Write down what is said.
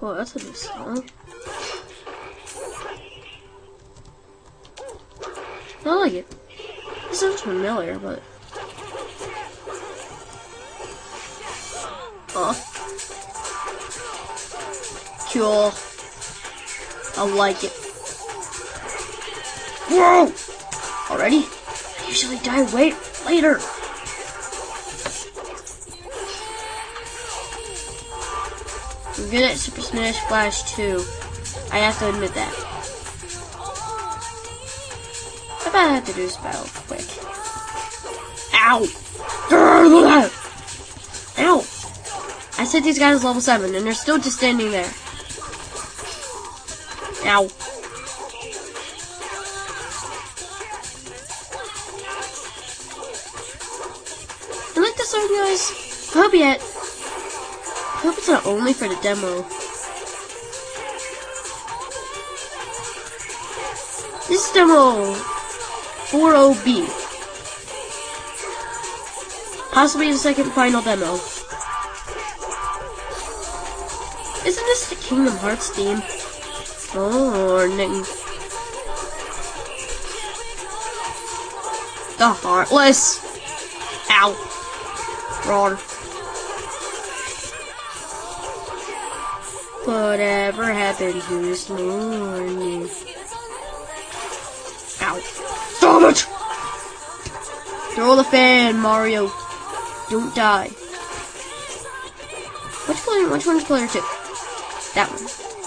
Oh, that's a new song. I like it. It sounds familiar, but. Oh. Cool. I like it. Whoa! Already? I usually die way later. I'm good at Super Smash Flash 2. I have to admit that. I bet I have to do this battle quick. Ow! Ow! I said these guys level 7 and they're still just standing there. Ow. You like this song, guys? Hope yet. I hope it's not only for the demo. This demo 40B. Possibly the second final demo. Isn't this the Kingdom Hearts theme? Oh, Morning. The Heartless. Ow. Wrong. Whatever happened to this morning? Ow. Stop it! Throw the fan, Mario. Don't die. Which player, which one's player two? That one.